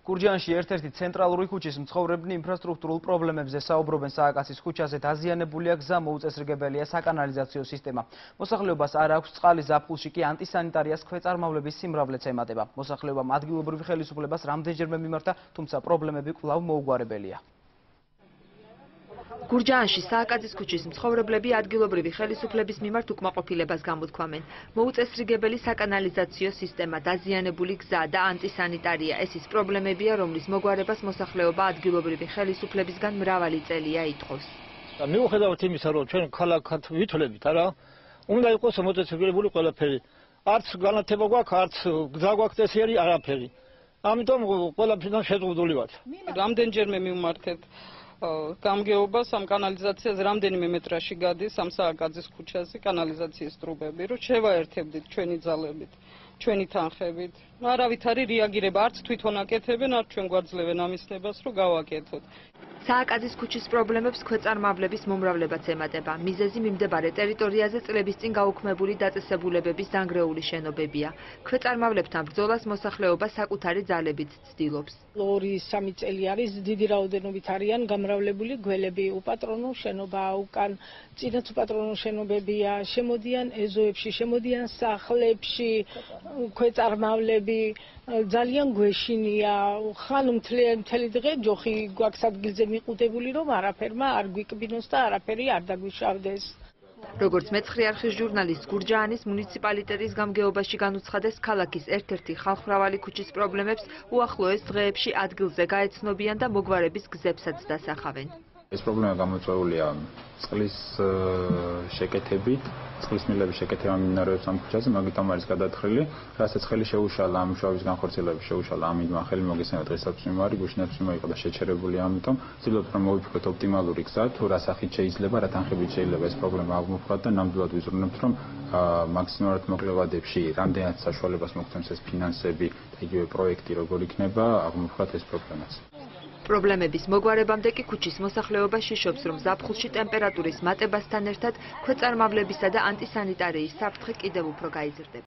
გურჯაანში ერთ-ერთი ცენტრალური ქუჩის მცხოვრებნი ინფრასტრუქტურულ პრობლემებზე საუბრობენ სააკაცის ქუჩაზე დაზიანებულია გზა მოუწესრიგებელია საკანალიზაციო სისტემა. მოსახლეობას არ აქვს წყალი ზაფხულში კი ანტისანიტარიას ქვეწარმავლების სიმრავლეც ემატება. მოსახლეობამ ადგილობრივი ხელისუფლებას რამდენჯერმე მიმართა, თუმცა პრობლემები კვლავ მოუგვარებელია. გურჯაანში სააკაძის ქუჩის მცხოვრებლები ადგილობრივი ხელისუფლების მიმართ უკმაყოფილებას გამოთქვამენ. მოუწესრიგებელი საკანალიზაციო სისტემა, დაზიანებული გზა და ანტისანიტარია ეს ის პრობლემებია, რომლის მოგვარებას მოსახლეობა ადგილობრივი ხელისუფლებისგან მრავალი წელია ითხოვს. და მიუხედავად იმისა, რომ ჩვენ ქალაქად ვითვლებით, არა, უნდა იყოს მოწესრიგებული ყველაფერი. არც განათება გვაქვს, არც გზა გვაქვს ესერი არაფერი. ამიტომ ყველაფერთან შეზღუდული ვართ. რამდენჯერმე მივმართეთ გამგეობას ამ კანალიზაციაზე რამდენიმე მეტრაში გადის ამ სააკაძის ქუჩაზე კანალიზაციის ტრუბები, რომ შევაერთებდით ჩვენი ძალებით, ჩვენი თანხებით. არავით არის რეაგირება, არც თვითონ აკეთებენ, არც ჩვენ გვაძლევენ ამის ნებას, რომ გავაკეთოთ. სააკაძის ქუჩის პრობლემებს ქვეწარმავლების მომრავლებაც ემატება. მიზეზი მიმდებარე ტერიტორიაზე წლების წინ გაუქმებული დაწესებულებების დანგრეული შენობებია. ქვეწარმავლებთან ბრძოლას მოსახლეობა საკუთარი ძალებით ცდილობს. 2-3 წელი არის დიდი რაოდენობით არიან გამრავლებული გველები, უპატრონო შენობა უკან, წინაც უპატრონო შენობებია, შემოდიან ეზოებში, შემოდიან სახლებში, ქვეწარმავლები ძალიან გვეშინია. ხან მთელი დღე ჯოხი გვაქვს ადგილზე მიყუდებული რომ არაფერმა არ გვიკბინოს და არაფერი არ დაგვიშავდეს. როგორც მეცხრე არხის ჟურნალისტ გურჯაანის მუნიციპალიტეტის გამგეობაში განუცხადეს ქალაქის ერთ-ერთი ხალხმრავალი ქუჩის პრობლემებს უახლოეს დღეებში ადგილზე გაეცნობიან და მოგვარების გზებსაც დასახავენ ეს პრობლემა გამოწვეულია წყლის შეკეთებით, წყლის მილების შეკეთება მინარევს ამ ქუჩაზე, მაგიტომ არის გადათხრილი, რასაც ხელი შეუშალა ამ მუშაობის განხორციელების შეუშალა ამიტომ ხელი მოგესწრება დღესაც მიმარი გუშინებს მოიყო და შეჩერებული ამიტომ ვცდილობთ რომ მოვიფიქროთ ოპტიმალური გზა, თუ რა სახით შეიძლება, რა თანხებით შეიძლება ეს პრობლემა აღმოფხვრათ და ნამდვილად ვიზრუნებთ რომ მაქსიმალურად მოკლე ვადებში რამდენად საშუალებას მოგცემს ეს ფინანსები და იგივე პროექტი როგორ იქნება აღმოფხვრათ ეს პრობლემაც. პრობლემების მოგვარებამდე კი ქუჩის მოსახლეობა შიშობს, რომ ზაფხულში ტემპერატურის მატებასთან ერთად ქვეწარმავლებისა და ანტისანიტარიის საფრთხე კიდევ უფრო გაიზრდება.